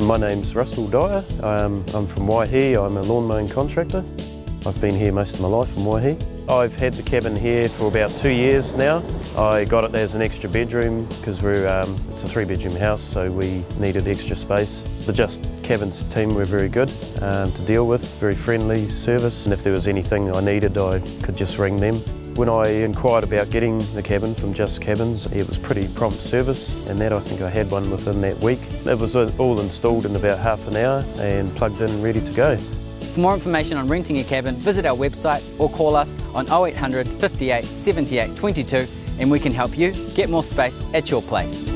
My name's Russell Dyer. Um, I'm from Waihi. I'm a lawn mowing contractor. I've been here most of my life in Waihi. I've had the cabin here for about two years now. I got it as an extra bedroom because we're um, it's a three bedroom house so we needed extra space. The Just Cabins team were very good um, to deal with, very friendly service and if there was anything I needed I could just ring them. When I inquired about getting the cabin from Just Cabins, it was pretty prompt service and that I think I had one within that week. It was all installed in about half an hour and plugged in ready to go. For more information on renting a cabin, visit our website or call us on 0800 58 78 22 and we can help you get more space at your place.